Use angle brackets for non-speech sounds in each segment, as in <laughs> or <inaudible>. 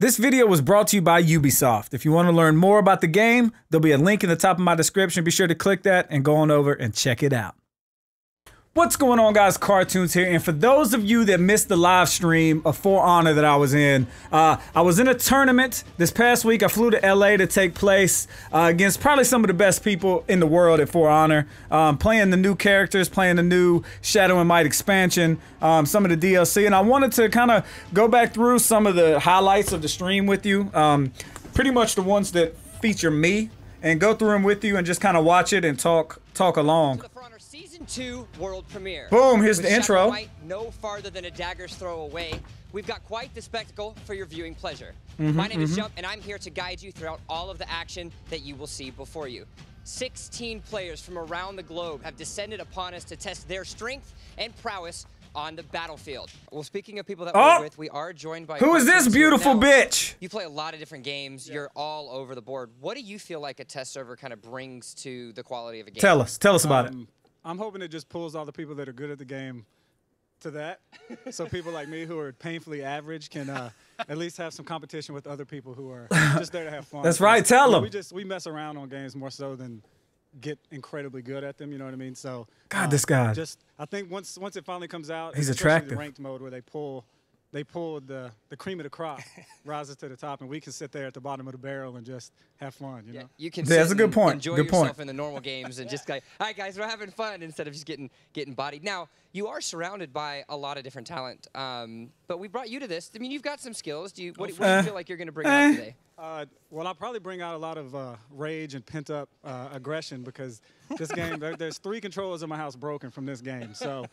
This video was brought to you by Ubisoft. If you want to learn more about the game, there'll be a link in the top of my description. Be sure to click that and go on over and check it out. What's going on guys, Cartoons here, and for those of you that missed the live stream of For Honor that I was in, uh, I was in a tournament this past week. I flew to LA to take place uh, against probably some of the best people in the world at For Honor, um, playing the new characters, playing the new Shadow and Might expansion, um, some of the DLC, and I wanted to kind of go back through some of the highlights of the stream with you, um, pretty much the ones that feature me, and go through them with you and just kind of watch it and talk talk along. 2 world premiere. Boom, here's With the intro. Might no farther than a dagger's throw away. We've got quite the spectacle for your viewing pleasure. Mm-hmm, My name is Jump, and I'm here to guide you throughout all of the action that you will see before you. 16 players from around the globe have descended upon us to test their strength and prowess on the battlefield. Well, speaking of people that Oh! we're with, we are joined by Who is this beautiful Now, bitch? You play a lot of different games. You're all over the board. What do you feel like a test server kind of brings to the quality of a game? Tell us, tell us about it. Um, I'm hoping it just pulls all the people that are good at the game to that. so people like me who are painfully average can uh, at least have some competition with other people who are just there to have fun. That's right, tell them. We just we mess around on games more so than get incredibly good at them. You know what I mean? So God, uh, this guy. Just I think once once it finally comes out, He's attractive. The ranked mode where they pull. They pulled the, the cream of the crop, <laughs> rises to the top, and we can sit there at the bottom of the barrel and just have fun, you know? Yeah, you can. Yeah, that's a good and point. Enjoy Good yourself point. in the normal games and just like, all right, guys, we're having fun instead of just getting getting bodied. Now, you are surrounded by a lot of different talent, um, but we brought you to this. I mean, you've got some skills. Do you? What, what do Uh, you feel like you're going to bring eh. out today? Uh, well, I'll probably bring out a lot of uh, rage and pent up uh, aggression because this game, <laughs> there, there's three controllers in my house broken from this game. So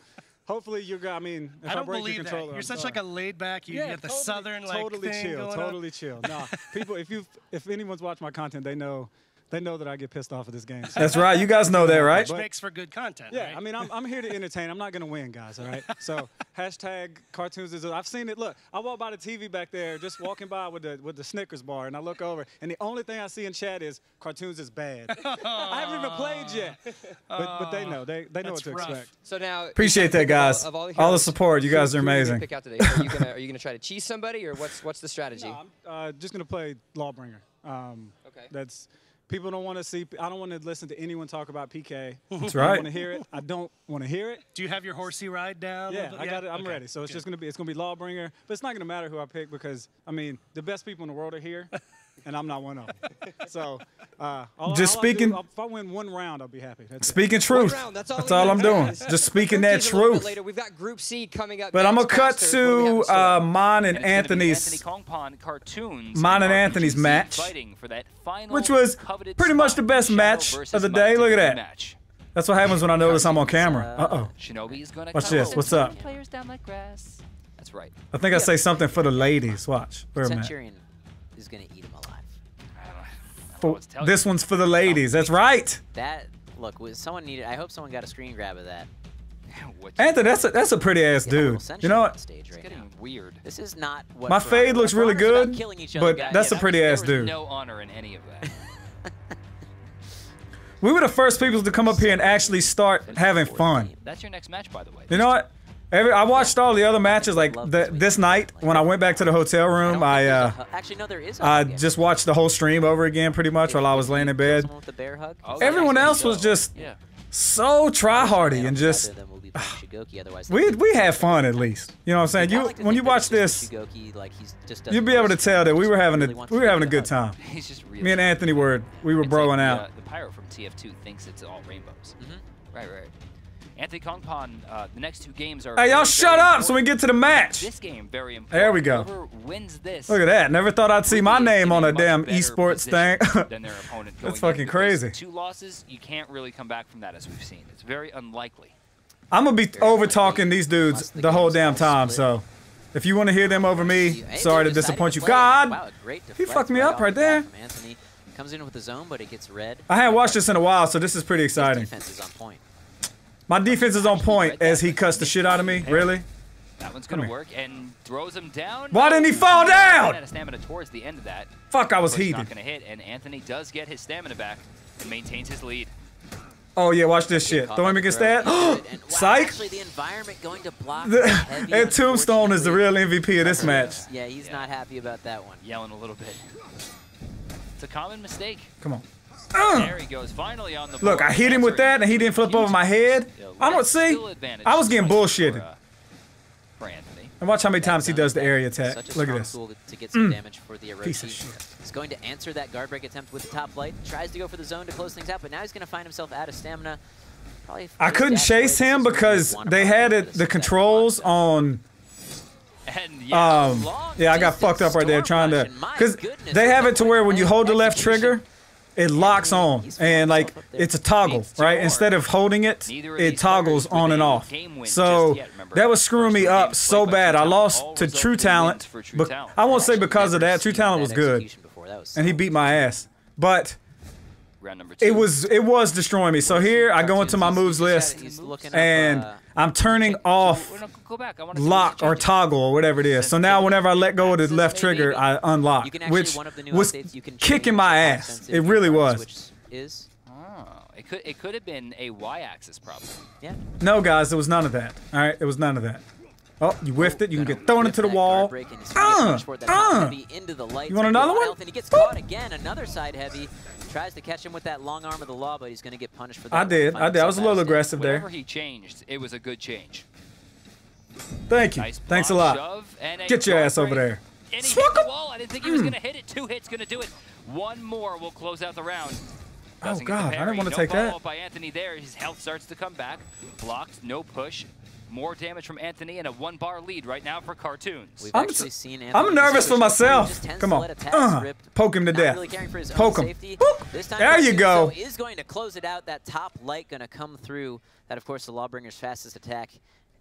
hopefully you got, I mean, if I don't break believe your that. You're I'm such sorry. like a laid back. You yeah, get the totally, southern like totally thing chill, going on. totally chill. Nah, people, if you if anyone's watched my content, they know they know that I get pissed off at this game. So- That's right. You guys know that, right? Which makes for good content. Yeah, right? I mean, I'm, I'm here to entertain. I'm not going to win, guys, all right? <laughs> So, hashtag cartoons is, I've seen it. Look, I walk by the TV back there, just walking by with the with the Snickers bar, and I look over, and the only thing I see in chat is cartoons is bad. <laughs> I haven't even played yet. But, but they know. They, they know what to rough. expect. So now, Appreciate that, guys. Of all, the, All the support. You guys are who you gonna amazing. Pick out today. Are you gonna are you gonna try to cheese somebody, or what's what's the strategy? No, I'm uh, just going to play Lawbringer. Um, Okay. That's. People don't want to see. I don't want to listen to anyone talk about PK. That's right. I right. want to hear it. I don't want to hear it. Do you have your horsey ride down? Yeah, I got it. I'm Okay, ready. So it's good. just gonna be it's gonna be Lawbringer, but it's not gonna matter who I pick because I mean the best people in the world are here, <laughs> and I'm not one of them. <laughs> So uh, all, Just all I do- speaking- if I win one round, I'll be happy. That's. Speaking One truth. round, that's all, That's all. I'm doing. <laughs> Just speaking that D's a little bit truth. Later. We've got Group C coming up. But I'm next. gonna cut Craster, what do we have in to store? uh, mine and And it's gonna be Anthony's, Anthony Kongphan cartoons. Mine and RPG Anthony's match, fighting for that final which was pretty much the best Shadow match of the day. Look at that. Match. That's what happens when I notice I'm on camera. Uh oh. Shinobi is gonna Watch this. What's up? Players down like grass. That's right. I think I say something for the ladies. Watch. Where am I? Centurion is gonna eat him alive. I don't. I don't For- what to tell This you. one's for the ladies. That's oh, right. That look, was someone needed. I hope someone got a screen grab of that. <laughs> Anthony, that's a that's a pretty ass Yeah, dude. You know what? Stage It's getting now. weird. This is not what My fade Honor- looks really good, killing each other, but guys. that's Yeah, a pretty there ass was dude. No honor in any of that. <laughs> We were the first people to come up here and actually start having fun. That's your next match, by the way. You know what? Every, I watched all the other matches like the, this night when I went back to the hotel room. I uh, actually no, there is. a I hug. just watched the whole stream over again pretty much while I was laying in bed. Someone with the bear hug. Everyone else was just so try hardy and just we'll be playing <sighs> Shugoki, otherwise we we had fun at least. You know what I'm saying? You when you watch this, just Shugoki, like he's just you'll be able to tell that we were having a we were having a good time. <laughs> He's just really. Me and Anthony were we were It's broing out. the pyro from TF2 thinks it's all rainbows. Mhm. Right, right. Anthony Kongphan, uh, the next two games are. Hey, y'all shut up so we get to the match. This game very important. There we go. Wins this. Look at that. Never thought I'd see my name on a damn esports thing. than their <laughs> opponent That's fucking crazy. Two losses, you can't really come back from that, as we've seen. It's very unlikely. I'm gonna be over talking these dudes the whole damn time. So if you want to hear them over me, sorry to disappoint you. God, he fucked me up right there. Anthony comes in with the zone, but it gets red. I haven't watched this in a while, so this is pretty exciting. defense is on point. My defense is on point as he cuts the shit out of me. Really? That one's gonna work and throws him down. Why didn't he fall down? Out of stamina towards the end of that. Fuck, I was Push heated. Not gonna hit, and Anthony does get his stamina back and maintains his lead. Oh yeah, watch this shit. Caught Throw by him the against throw. that. Into it, <gasps> and wow, Psych. Actually, the environment going to block The- the <laughs> heavy, and Tombstone is the real. MVP of this match. Yeah, he's not happy about that one. Yelling a little bit. It's a common mistake. Come on. There he goes, finally on the Look. I hit him with that, and he didn't flip over my head. I don't see. I was getting bullshitted. uh. And watch how many times he does the area attack. Look at this. to get some damage for the Piece of shit. He's going to answer that guard break attempt with the top light. Tries to go for the zone to close things out, but now he's going to find himself out of stamina. Probably I couldn't chase him because they had it the controls on. Yeah, Um, yeah, I got fucked up right there trying to, rush, and my because they have it to where when you hold the left trigger, it locks on, and like himself up there. it's a toggle, right? Instead of holding it, it toggles on and off. So just yet, remember. that was screwing me up so bad. I lost to True Talent, wins for True but I won't say because of that. True Talent was good, execution before. That was and he beat my ass. But Round number two. it was it was destroying me. So here I go into my moves list, He's looking up, and uh, I'm turning So, off we're not- go back. I wanna lock or toggle or whatever it is. So now whenever I let go of the left maybe, trigger, I unlock, you can which one of the new was updates, you can kicking my ass. It really was. Which is, Oh, it could it could have been a y-axis problem. yeah. No, guys, there was none of that. All right, there was none of that. Oh, you whiffed it. You can get thrown into the wall. Uh, uh. Uh, You want another one? And he gets Boop. caught again. Another side heavy. Tries to catch him with that long arm of the law, but he's going to get punished for that. I did. I did. I was a little out of aggressive Whenever there. he changed, it was a good change. Thank you. Nice Thanks a lot. a Get your ass over there. And he Swung hit the wall. I didn't think he was going to hit it. Two hits going to do it. One more will close out the round. Oh, Doesn't get the God, I didn't wanna no take that. by Anthony there. His health starts to come back. Blocked, no push. More damage from Anthony and a one-bar lead right now for Cartoons. We've I'm actually s- seen I'm nervous for myself. Come on. Uh, poke him to not death. really caring for his own Poke him. safety. This time There you go. is going to close it out. That top light going to come through. That, of course, the Lawbringer's fastest attack.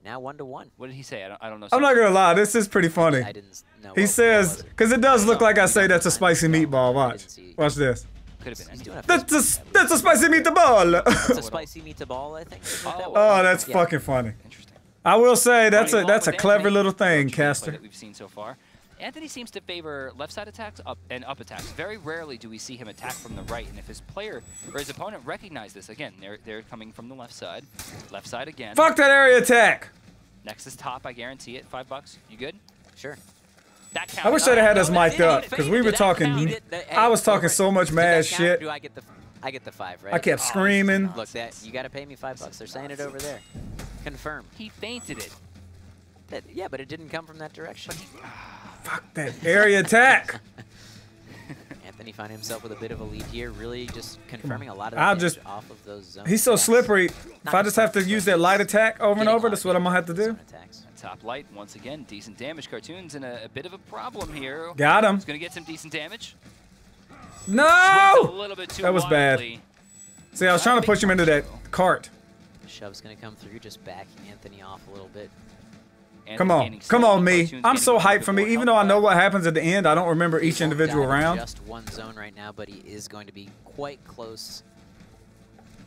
Now one to one. What did he say? I don't, I don't know. I'm not gonna lie. This is pretty funny. I didn't know. He what- says, what was it? because it does look like I say that's a spicy meatball. Watch. Watch this. Could have been He's anything. doing a That's a, that's a spicy meatball. It's a spicy meatball, I think. is that Oh. oh, that's Yeah. fucking funny. Interesting. I will say that's a that's a clever little thing, approach Caster. That we've seen so far. Anthony seems to favor left side attacks up and up attacks. Very rarely do we see him attack from the right. And if his player or his opponent recognize this, again, they're they're coming from the left side. Left side again. Fuck that area attack. Next is top, I guarantee it. Five bucks. You good? Sure. That. I wish I'd have had us No, mic'd up because we were talking. counted. He hey, I was talking so much mad that count, or shit. Do I get the? I get the five, right? I kept oh, screaming. Look, that you got to pay me five bucks. They're saying it over there. Confirm. He fainted it. That, yeah, but it didn't come from that direction. Ah, fuck that area attack. <laughs> Anthony found himself with a bit of a lead here, really just confirming a lot of the I'll damage just- off of those zones. He's so attacks. slippery. If I just have to use that light attack over and over, a that's what I'm gonna have to do. attacks. Top light once again. Decent damage. Cartoons in a, a bit of a problem here. Got him. He's gonna get some decent damage. Swings a No. little bit too That was bad. See, I was trying to push him into that cart. The shove's going to come through, just back Anthony off a little bit. Anthony Come on, come on, me. I'm so hyped for me. Even though I know what happens at the end, I don't remember each He won't individual round. Just one zone right now, but he is going to be quite close.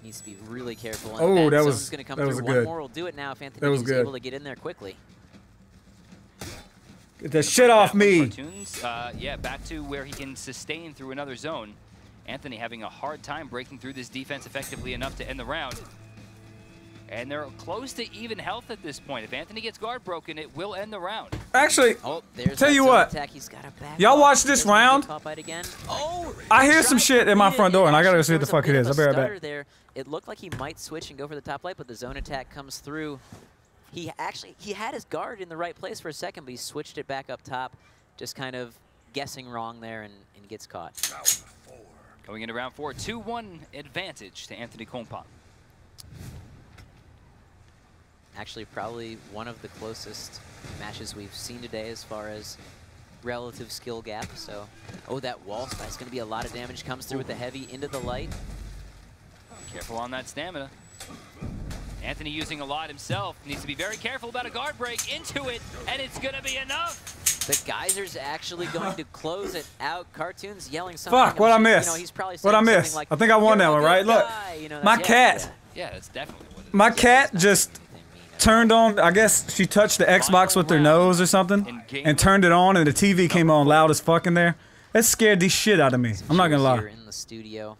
Needs to be really careful. And Oh, that zone's was- gonna come that was through. good. One more will do it now if Anthony That was is good. able to get in there quickly. Get that shit off That me. Cartoons, uh, yeah, back to where he can sustain through another zone. Anthony having a hard time breaking through this defense effectively enough to end the round. And they're close to even health at this point. If Anthony gets guard broken, it will end the round. Actually, Oh, Tell you what. Attack. He's got a back Y'all watch this Doesn't round? caught by it again. Oh, oh I hear some shit to at my front door, and I gotta go see what the fuck it is. a it bit is. of I'll be right back. There. It looked like he might switch and go for the top light, but the zone attack comes through. He actually he had his guard in the right place for a second, but he switched it back up top, just kind of guessing wrong there and, and gets caught. Going into round four, 2-1 advantage to Anthony Compa. Actually, probably one of the closest matches we've seen today as far as relative skill gap. So, oh, that wall spike's going to be a lot of damage. Comes through with the heavy into the light. Careful on that stamina. Anthony using a lot himself. Needs to be very careful about a guard break into it, and it's going to be enough. The geyser's actually <laughs> going to close it out. Cartoons yelling something. Fuck, what I sure, missed? You know, he's probably What I saying missed? Like, I think I won that one, good right? Look, you know, my yeah, cat. yeah. Yeah, that's definitely what it is. My cat just They mean it. Turned on. I guess she touched the Xbox with her nose or something, and turned it on, and the TV came on loud as fuck in there. That scared the shit out of me. I'm not gonna lie. In the studio.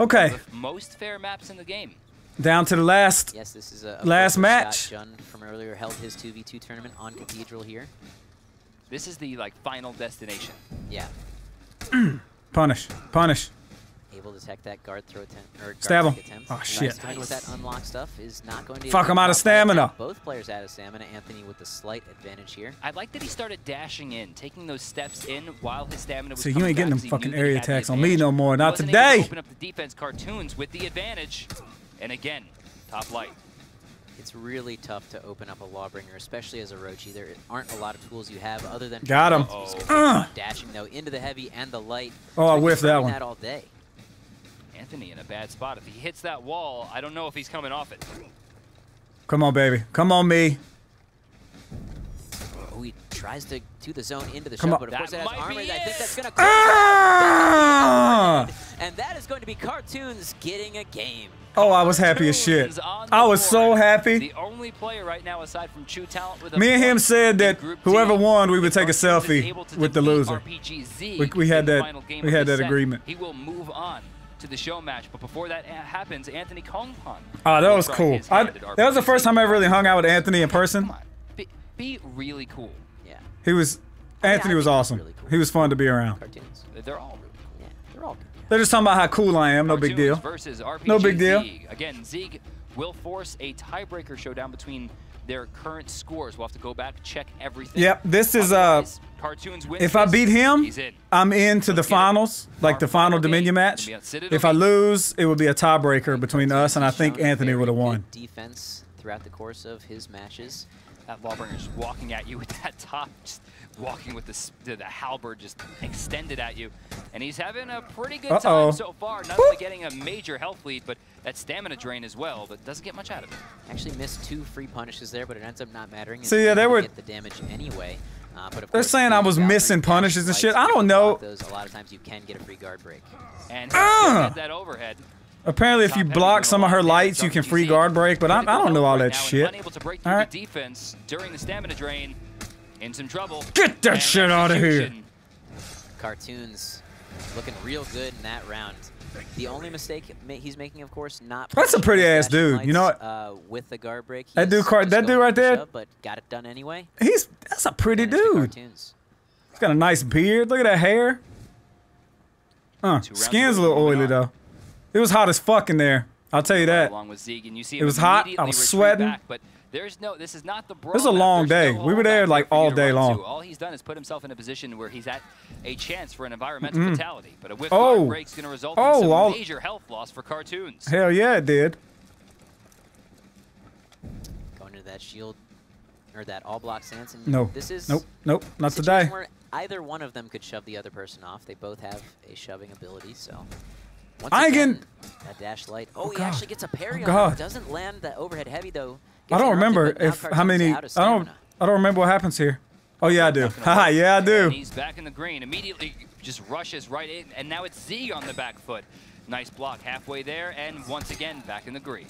Okay, most fair maps in the game. Down to the last. Yes, this is a, a Last match. shot. Jun from earlier held his 2v2 tournament on Cathedral here. This is the like final destination. Yeah, <clears throat> Punish. Punish. Able to tech that guard throw attempt or guard Stab him. attempt. Oh, shit. timing that unlock stuff is not going to. Fuck, good I'm out of stamina. Both players out of stamina. Anthony with the slight advantage here. I like that he started dashing in, taking those steps in while his stamina was So you ain't getting back them 'cause fucking knew that he area attacks on me no more. Not wasn't to today. Open up the defense cartoons with the advantage. And again, top light. It's really tough to open up a Lawbringer, especially as a Rochi. There aren't a lot of tools you have other than Got him. Uh-oh. Uh. dashing though into the heavy and the light. Oh, I He's whiffed that one. That all day. Anthony in a bad spot. If he hits that wall, I don't know if he's coming off it. Come on, baby. Come on, me. Oh, he tries to do the zone into the Come shove, on. but of course That it has armor. be I think that's going to Ah! And that is going to be Cartoons getting a game. Oh, I was happy as shit. Cartoons on the I was so happy. The only player right now aside from True Talent with a Me and him said that whoever won, we would take a selfie with the loser. We- we had that- we had that agreement. He will move on to the show match, but before that happens, Anthony Kongphan. Oh, ah, that was cool. I, that was the first time I ever really hung out with Anthony in person. Come on, be, be really cool. Yeah, He was oh, I Anthony was awesome. really cool. He was fun to be around. Cartoons. They're all really cool. Yeah, they're all good. They're just talking about how cool I am. No big deal. Versus RPG No big deal. Zeke. Again, Zeke will force a tiebreaker showdown between their current scores. We'll have to go back, check everything. Yep, this is, uh, Cartoons wins If I beat him, in. I'm into the Let's get it. finals, like the final final game Dominion match. be on Citadel If I lose, it would be a tiebreaker between us, and I think Anthony would have won. Defense throughout the course of his matches. That Lawbringer's walking at you with that top, just walking with the, the, the halberd just extended at you. And he's having a pretty good Uh-oh. time so far. Not only getting a major health lead, but that stamina drain as well, but doesn't get much out of it. Actually missed two free punishes there, but it ends up not mattering. as So, yeah, they were- get the damage anyway. Uh, but of They're course, saying I was missing dash punishes and shit. I don't know. Those, a lot of times you can get a free guard break. And get that overhead. Apparently, if you block some of her doing a lot of lights, you can free guard break, but I, I don't know all that shit. and Unable to break through All right. defense during the stamina drain. In some trouble. Get that shit out of here. Cartoons looking real good in that round. The only mistake he's making, of course, not. That's a pretty ass dude. You know what? Uh, with the guard break. That dude car- that dude right there? shove, but got it done anyway. He's that's a pretty dude. He's got a nice beard. Look at that hair. Uh, rounds skin's a little oily though. It was hot as fuck in there. I'll tell you that. Along with Zeke, and you see It was hot, I was sweating. Back, but there's no. This is not the. Brawl was a long day. no We were there, like, all day long. to. All he's done is put himself in a position where he's at a chance for an environmental fatality. But a whiff Mm. Oh. break's going to result Oh, in some all- major health loss for cartoons. Hell yeah, it did. Going into that shield, or that all block stance. And No. This is Nope. Nope. Not a situation today. Where either one of them could shove the other person off. They both have a shoving ability, so. Once I ain't again, that dash light. Oh, oh, he God. actually gets a parry Oh, on God. it. Doesn't land that overhead heavy though. I don't remember if how many. I don't. I don't remember what happens here. Oh yeah, I do. Not gonna Haha, yeah, I And do. he's back in the green. Immediately just rushes right in, and now it's Z on the back foot. Nice block halfway there, and once again back in the green.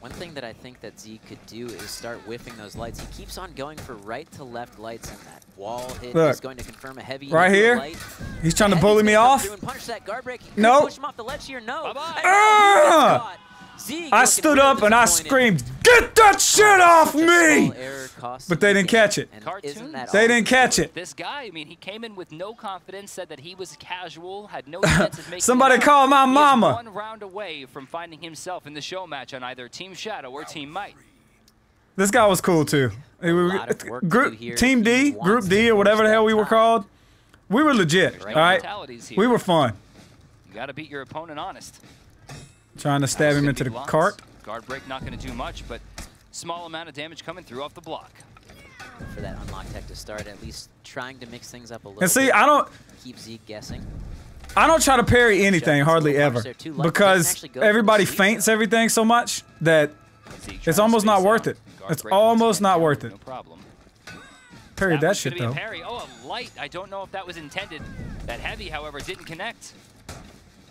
One thing that I think that Z could do is start whiffing those lights. He keeps on going for right to left lights, and that wall hit Look. is going to confirm a heavy Right here? light. He's trying to bully me off. through and punish that guard break. He could Nope. Push him off the ledge here. No. Bye-bye. And Ah! he gets caught. Z I looking stood up and I screamed, "Get that shit off me!" small error costs But they didn't catch it. And Cartoons. isn't that They didn't catch it. This guy, I mean, he came in with no confidence, said that he was casual, had no <laughs> chance of making Somebody call my He is mama. one round away from finding himself in the show match on either Team Shadow or Team Might. This guy was cool too. A lot of work to do Group here. Team D, Group D, or whatever the hell we were tie. called. We were legit. There's All no right, here. we were fun. You got to beat your opponent honest. Trying to stab him into the blocks. cart. Guard break not going to do much, but small amount of damage coming through off the block. For that unlock tech to start, at least trying to mix things up a little And see, bit. I don't, Keep Zeke guessing. I don't try to parry anything hardly ever punch there too. Lucky doesn't because actually go for the everybody faints though. everything so much that It's almost not worth out. it. Guard It's almost not worth it. No problem. parried that was shit though. Be parry. Oh, a light. I don't know if that was intended. That heavy, however, didn't connect.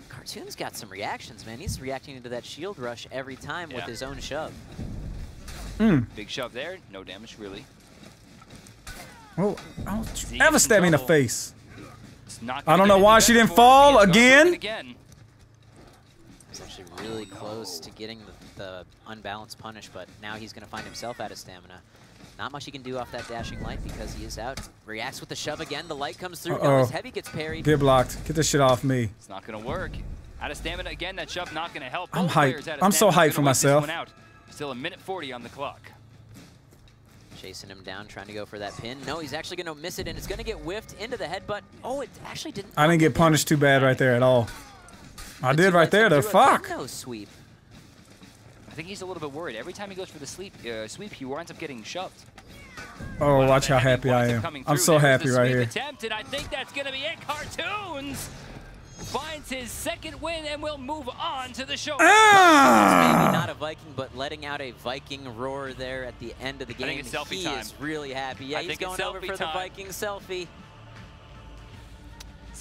Cartoon's got some reactions, man. He's reacting to that shield rush every time with his own shove. Hmm. Big shove there. No damage, really. Oh, don't you Zeke ever stab me in the face. I don't know why she didn't fall He is guard again. breaking again. He's actually really close to getting the, the unbalanced punish, but now he's going to find himself out of stamina. Not much he can do off that dashing light because he is out. Reacts with the shove again. The light comes through. Uh-oh. his heavy gets parried. Get blocked. Get this shit off me. It's not going to work. Out of stamina again. That shove not going to help. I'm Both hyped. players out of I'm so hyped for Gonna wait this myself. out. Still a minute 40 on the clock. Chasing him down, trying to go for that pin. No, he's actually going to miss it, and it's going to get whiffed into the headbutt. Oh, it actually didn't. I didn't get punished too bad right there at all. I did right there him though. Fuck. No sweep. I think he's a little bit worried. Every time he goes for the sleep, uh, sweep, he winds up getting shoved. Oh, watch how happy I am. I'm so There's happy right sweep here. Attempt, and I think that's going to be it. Cartoons finds his second win and we'll move on to the show. Maybe Ah! not a Viking, but letting out a Viking roar there at the end of the I game. think it's selfie he time. is really happy. Yeah, I he's going over selfie for the. Viking selfie.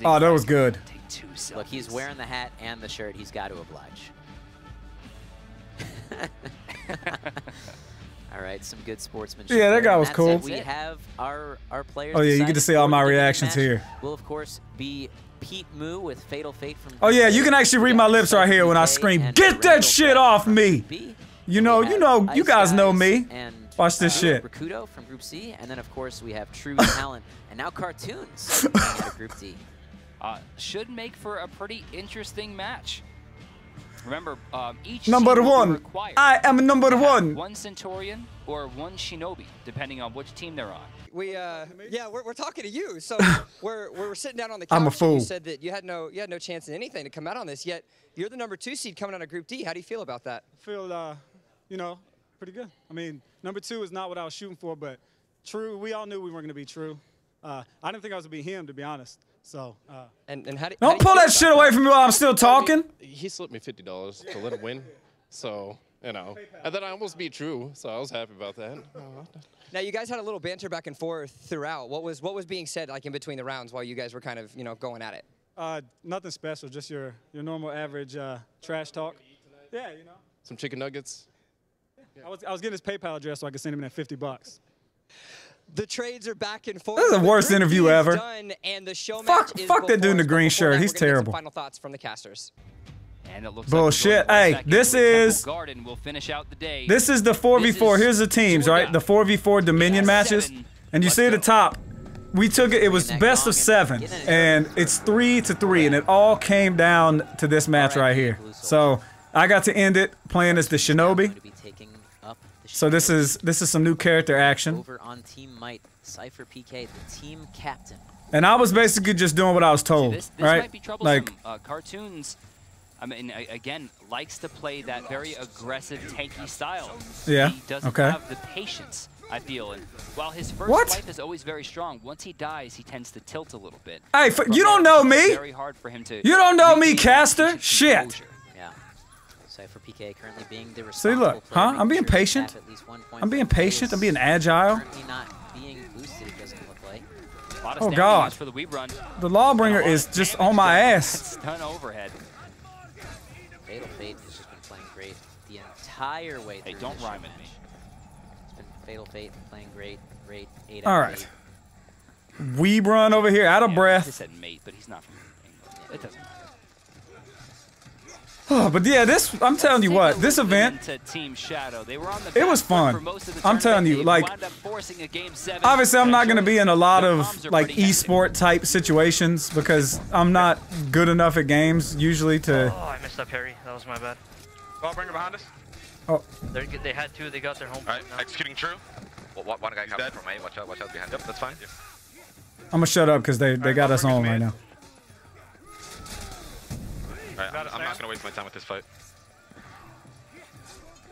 Oh, that was good. Look, he's wearing the hat and the shirt. He's got to oblige. All right, some good sportsmanship. Yeah, that guy was cool. it. We have our our players. Oh, yeah, you get to see all my reactions match here. Will of course be Pete Moo with Fatal Fate from. Oh yeah, you can actually read my lips right here when I scream, "Get that shit off me!" You know, you know, you guys know me. And Watch this uh, shit. Rakudo from Group C, and then of course we have True <laughs> Talent, and now Cartoons coming Group D. <laughs> uh, should make for a pretty interesting match. Remember, um, each Number team will be one. I am number one. One Centurion or one Shinobi, depending on which team they're on. We uh yeah we're, we're talking to you so <laughs> we're we're sitting down on the couch I'm a fool. you said that you had no you had no chance in anything to come out on this yet you're the number two seed coming out of Group D how do you feel about that feel, uh, you know, pretty good. I mean, number two is not what I was shooting for, but true, we all knew we weren't going to be true. Uh, I didn't think I was going to be him, to be honest. So, uh, and and how do, don't do you pull that about shit away from me while I'm still talking. He slipped me fifty dollars to let him win, so you know. And then I almost beat True, so I was happy about that. Now you guys had a little banter back and forth throughout. What was what was being said like in between the rounds while you guys were kind of you know going at it? uh, nothing special, just your your normal average uh, trash talk. Yeah, you know. Some chicken nuggets. I was, I was getting his PayPal address so I could send him that 50 bucks. The trades are back and forth. This is the worst Group interview ever. Done, and the show Fuck- match is fuck that dude in the green shirt. that, He's we're gonna get some terrible. Final thoughts from the casters. And it looks Bullshit. like Hey, this is it. is- Temple Garden will finish out the day. This is the 4v4. This Here's the teams, right? The 4v4 Dominion matches. seven. And you Let's see at the top, we took it, it was best of seven. getting And it's three to three. And it all came down to this match Alright, right here. So I got to end it playing as the Going Shinobi. to be taking up the So this is this is some new character action. over on Team Might, Cypher PK, the team captain. And I was basically just doing what I was See, told. this this right? might be troublesome. Like uh, cartoons, I mean, again, likes to play that very aggressive, tanky style. Yeah, He doesn't okay. have the patience, I feel. And while his first What? life is always very strong, once he dies, he tends to tilt a little bit. Hey, f- From you don't know me. Very hard for him to. You don't know me, Caster. Shit. composure. Yeah. Cypher PK currently being the See, look, huh? I'm being patient. at least one point I'm being per play patient. I'm being agile. Not being boosted, it doesn't look like. A lot of Oh, God. for the run. The Lawbringer is just on my <laughs> ass. Stun overhead. Fatal Fate has just been playing great the entire way through. Hey, don't this rhyme match. at me. It's been Fatal Fate playing great, great. Eight All out eight. Weeb run over here, out of Yeah, He breath. said mate, but he's not from England. It doesn't matter. Oh, but yeah, this I'm telling you what, this event team shadow. They were on the it was fun. for most of the I'm telling you, like, wound up forcing a game seven. Obviously, I'm not going to be in a lot of like pretty hectic. esport type situations because I'm not good enough at games usually to. Oh, I missed that parry. That was my bad. Ball bringer behind us. Oh, They're, they had two. They got their home. All right, now. executing true. One one guy coming dead. from A. Watch out, watch out behind. Yep, that's fine. I'm gonna shut up because they they Alright, got us on right now. All right, Got I'm, us I'm now? not gonna waste my time with this fight.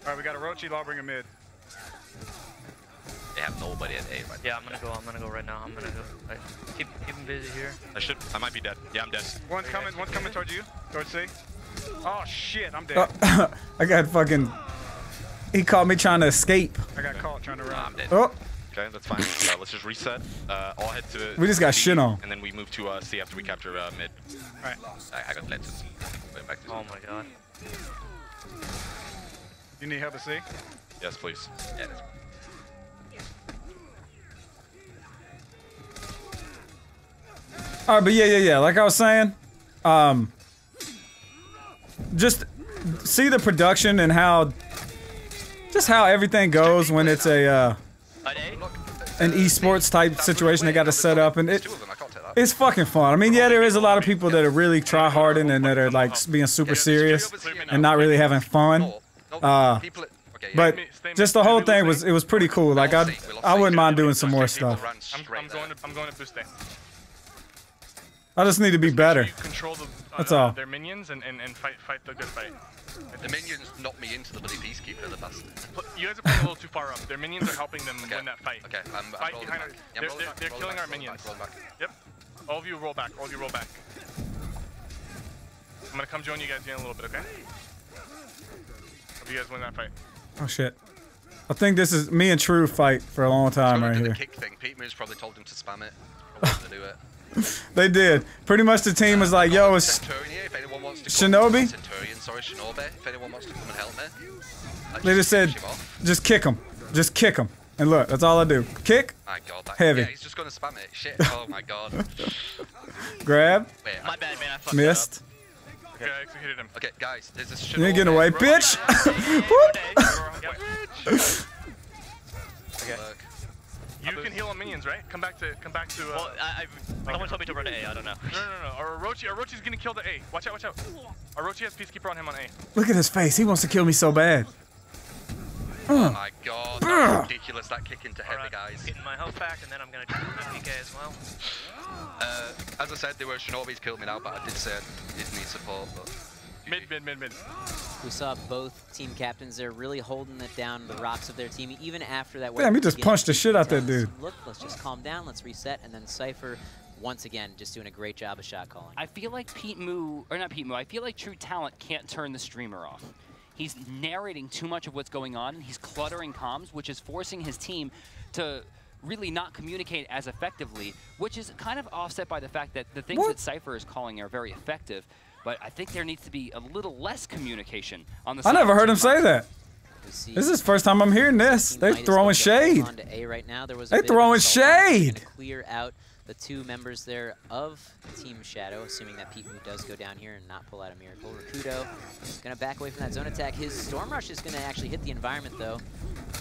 All right, we got a Rochi, Lawbringer mid. They have nobody at A right Yeah, I'm gonna go. I'm gonna go right now. I'm gonna go. I, keep keep him busy here. I should. I might be dead. Yeah, I'm dead. One's coming, one's coming towards you, towards C. Oh shit, I'm dead. Uh, <laughs> I got fucking. He caught me trying to escape. I got caught trying to now. run. I'm dead. Oh, Okay, that's fine. uh, let's just reset. Uh, all head to. We just got C, shit on. And then we move to uh, C after we capture uh, mid. All right. I, I got led to C. Back to C. Oh my god. You need help at C? Yes, please. Yeah, that's all right, but yeah, yeah, yeah. Like I was saying, um, just see the production and how just how everything goes when it's a uh, an esports type situation they got to set up and it it's fucking fun. I mean, yeah, there is a lot of people that are really try harding and that are like being super serious and not really having fun. Uh, but just the whole thing was it was pretty cool. Like I I wouldn't mind doing some more stuff. I just need to be better. That's all. their minions and, and fight fight the good fight. The minions knocked me into the bloody peacekeeper, the bastard. You guys are playing a little too far up. Their minions are helping them win that fight. Okay, I'm, I'm Fight rolling behind back. Yeah, they're- they're- back, they're killing back, our minions. back, back. Yep. All of you roll back. All of you roll back. I'm gonna come join you guys in a little bit, okay? Hope you guys win that fight. Oh shit. I think this is me and True fight for a long time right Do the here. kick thing. Pete Moose probably told him to spam it. I wanted to do it. <laughs> They did. Pretty much the team was like, yo, it's Centurion, if anyone wants to come Shinobi? Centurion, sorry, Shinobi. If anyone wants to come and help me. I They just said, finish him off. just kick him. Just kick him. And look, that's all I do. Kick, My god, that, Heavy. Yeah, he's just gonna spam it. Shit. Oh my god. <laughs> grab, Wait, My bad, man. I fucked missed. Okay, I executed him. Okay, guys, there's a You ain't getting away, bitch. <laughs> Whoop. You can heal on minions, right? Come back to come back to. Uh, Well, I, I, someone told me to run to A. I don't know. no, no, no. Our Orochi, Orochi's gonna kill the A. Watch out, watch out. Orochi has Peacekeeper on him on A. Look at his face. He wants to kill me so bad. Oh my god, that's ridiculous. That kick into heavy, Alright, guys. Getting my health back, and then I'm gonna do the PK as well. Uh, as I said, there were Shinobi's killed me now, but I did say I did need support. But Mid, mid, mid, mid. We saw both team captains there really holding it down the rocks of their team, even after that. Damn, he just weapon punched the shit out that dude. Look, let's just calm down, let's reset, and then Cypher, once again, just doing a great job of shot calling. I feel like Pete Moo, or not Pete Moo, I feel like True Talent can't turn the streamer off. He's narrating too much of what's going on. He's cluttering comms, which is forcing his team to really not communicate as effectively, which is kind of offset by the fact that the things What? that Cypher is calling are very effective. But I think there needs to be a little less communication on the I never heard Team him say that. See This is the first time I'm hearing this. Team They're throwing look to hold shade. on to A right now. There was They're of throwing assault on it. shade. Clear out the two members there of Team Shadow, assuming that Pete Moo does go down here and not pull out a miracle. Rakudo gonna back away from that zone attack. His Storm Rush is gonna actually hit the environment though.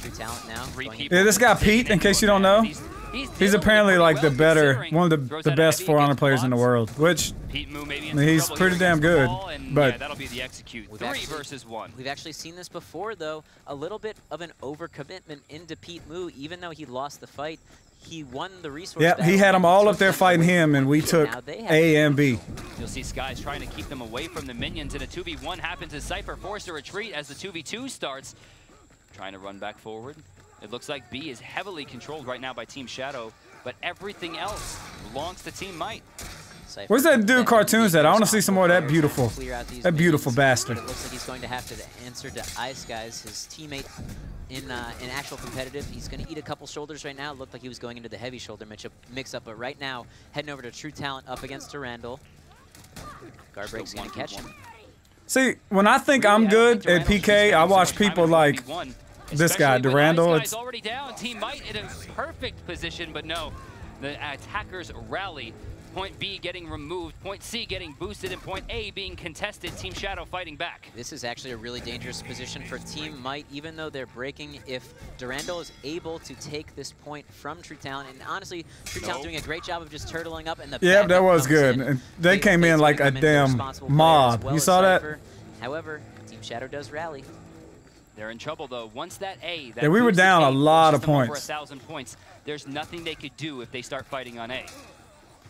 True talent now. Three going people Yeah, this guy Pete, in case you don't know, account. He's, he's He's apparently with it like the better, one of the, the best heavy For Honor against players in the world. Which Pete Moo maybe in I mean, he's pretty damn good, ball, but- yeah, that'll be the execute. We've Three actually- versus one. We've actually seen this before, though. A little bit of an overcommitment into Pete Moo, even though he lost the fight. He won the resource. Yep, he had them all up there fighting him, and we took Now they have A and B. You'll see Skies trying to keep them away from the minions, and a 2v1 happens as Cypher forced to retreat as the 2v2 starts. Trying to run back forward. It looks like B is heavily controlled right now by Team Shadow, but everything else belongs to Team Might. Cypher Where's that dude cartoons the at? I wanna see some more of that beautiful- to clear out these that beautiful bastard. But it looks like he's going to have to answer to Ice Guys, his teammate in uh, in actual competitive. He's going to eat a couple shoulders right now. It looked like he was going into the heavy shoulder mix-up, mix-up but right now, heading over to True Talent up against Durandal. Guard break's going to catch him. See, when I think I'm good at PK, I watch people like this guy, Durandal. It's It's already down. Team Might in a perfect position, but no. The attackers rally. Point B getting removed, point C getting boosted, and point A being contested. Team Shadow fighting back. This is actually a really dangerous position for Team Might, even though they're breaking. If Durandal is able to take this point from True Talent, and honestly, True Talent doing a great job of just turtling up, and the Yeah, that was good. in. And they Big came in like a come in, the damn mob. well You saw that? However, Team Shadow does rally. They're in trouble though. Once that A, that Yeah, we were down a lot of over points. a thousand points. There's nothing they could do if they start fighting on A.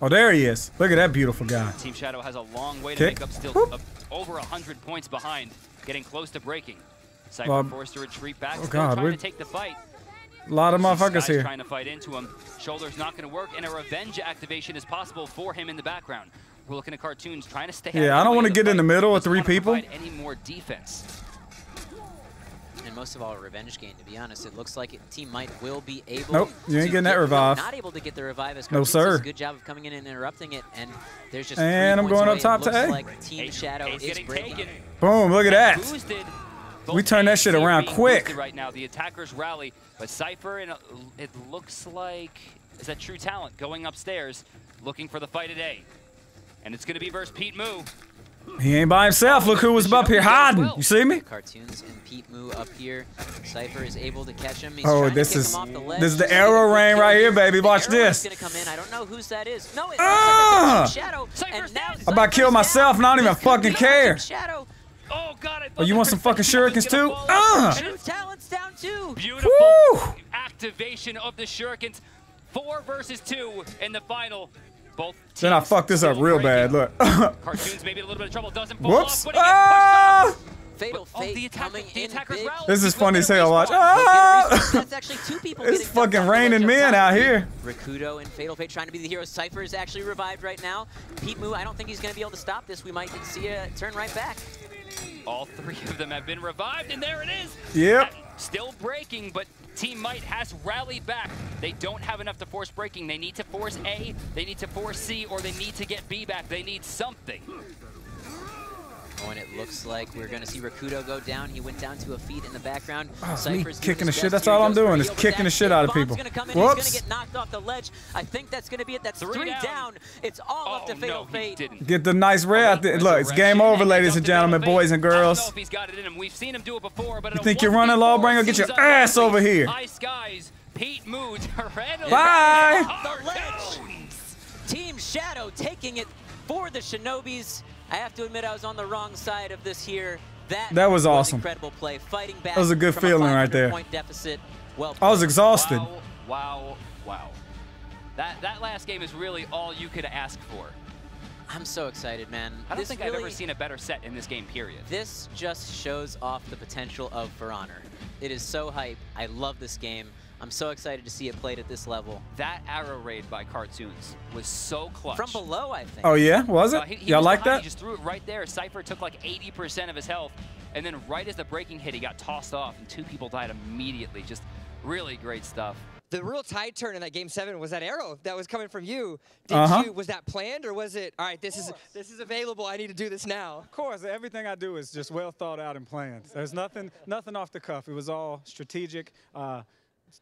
oh, there he is. Look at that beautiful guy. Team Shadow has a long way to Kick. make up still Whoop. over 100 points behind, getting close to breaking. Cypher Well, forced to retreat back, oh still God, trying we're- to take the fight. A lot of motherfuckers here. trying to fight into him. Shoulder's not going to work, and a revenge activation is possible for him in the background. We're looking at cartoons trying to stay. Yeah, I don't wanna of get in the middle with Doesn't three people. Any more defense? And most of all, a revenge game, to be honest. It looks like it, Team Might will be able Nope, you ain't to getting that get- no, revive. Not able to get the revive as No, sir. does a good job of coming in and interrupting it, and there's just And I'm points going up top It to A. like Team Ace- Shadow Ace is breaking. taken. Boom, look at that. Boosted. We Both turned that shit around quick. Right now, the attackers rally, but Cypher and uh, it looks like is that True Talent going upstairs, looking for the fight today. And it's going to be versus Pete Moo. He ain't by himself. Look who was up here hiding. You see me? Cartoons and Pete Moo up here. Cypher is able to catch him. He's Oh, this is the this is the arrow rain right here, here. baby. Watch this. gonna come in. I don't know whose that is. No, it's uh, Shadow. I'm about to kill myself and I don't even fucking care. Shadow. Oh god, I Oh, you want some fucking shurikens too? Uh. Two talents down two. Beautiful Woo! activation of the Shurikens. Four versus two in the final. Both Then I fucked this up real bad. Look. <laughs> Cartoons maybe in a little bit of trouble. Doesn't fall Whoops. off, but Ah! Fatal Oh, Fate the attack- the attacker's rally. This is funny gonna as get a hell. Watch. Ah! That's <laughs> actually two people It's fucking on the ledge raining of men out here. Rakudo and Fatal Fate trying to be the hero. Cypher is actually revived right now. Pete Moo, I don't think he's going to be able to stop this. We might see a turn right back. All three of them have been revived, and there it is. Yep. Still breaking, but Team Might has rallied back. They don't have enough to force breaking. They need to force A, they need to force C, or they need to get B back. They need something. Oh, and it looks like we're going to see Rakudo go down. He went down to a feet in the background. Oh, me kicking the shit. That's all I'm Goes for a doing is kicking the shit out of people. Gonna come in. He's going Whoops. to get knocked off the ledge. I think that's going to be it. That's Three three, down. down. It's all up Oh, to Fatal no, Fate. didn't. Get the nice red oh, out there. Look, it's game over, and ladies and gentlemen, boys and Fate. I know girls. he's got it in him. We've seen him do it before, but You think you're running, 1v4 Lawbringer? Get your ass over here. High skies. Pete Mood. <laughs> Bye. The ledge. Team Shadow taking it for the Shinobis. I have to admit I was on the wrong side of this here. That, That was awesome. incredible play. Fighting back That was a good from feeling right 500 there. Point deficit. Well I was exhausted. Wow, wow, wow. That that last game is really all you could ask for. I'm so excited, man. I don't This think I've ever seen a better set in this game, period. This just shows off the potential of For Honor. It is so hype. I love this game. I'm so excited to see it played at this level. That arrow raid by Cartoons was so clutch. From below, I think. Oh yeah, was Uh, it? he- he Y'all like behind, that? He just threw it right there. Cypher took like 80% of his health, and then right as the breaking hit, he got tossed off, and two people died immediately. Just really great stuff. The real tide turn in that game seven was that arrow that was coming from you. Did Uh-huh. you was that planned or was it all right? This is this is available. I need to do this now. Of course, everything I do is just well thought out and planned. There's nothing, nothing off the cuff. It was all strategic. Uh,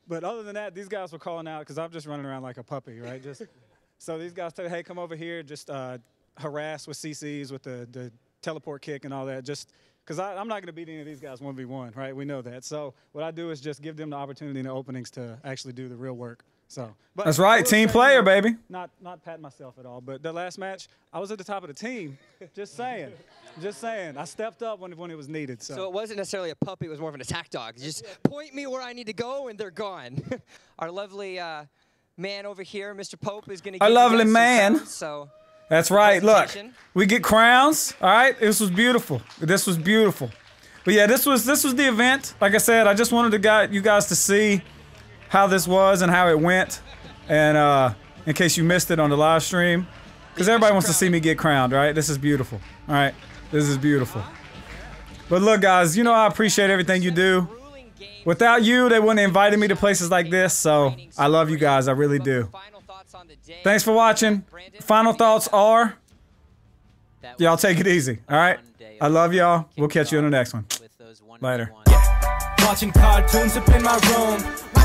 but other than that, these guys were calling out because I'm just running around like a puppy, right? Just <laughs> so these guys tell, hey, come over here, just uh, harass with CCs with the, the teleport kick and all that. Just because I'm not going to beat any of these guys 1v1, right? We know that. So what I do is just give them the opportunity and the openings to actually do the real work. So but That's right, team player, you baby. Not not pat myself at all, but the last match, I was at the top of the team. Just saying, just saying. I stepped up when when it was needed. So, So it wasn't necessarily a puppy; it was more of an attack dog. Just point me where I need to go, and they're gone. <laughs> Our lovely uh, man over here, Mr. Pope, is going to. Our lovely man. So That's right. Look, we get crowns. All right, this was beautiful. This was beautiful. But yeah, this was this was the event. Like I said, I just wanted to guy, you guys to see how this was and how it went, and uh, in case you missed it on the live stream, because everybody wants to see me get crowned. Right? This is beautiful. All right, this is beautiful. But look, guys, you know I appreciate everything you do. Without you, they wouldn't have invited me to places like this. So I love you guys. I really do. Thanks for watching. Final thoughts are y'all take it easy. All right. I love y'all. We'll catch you on the next one. one Later. Watching cartoons up in my room.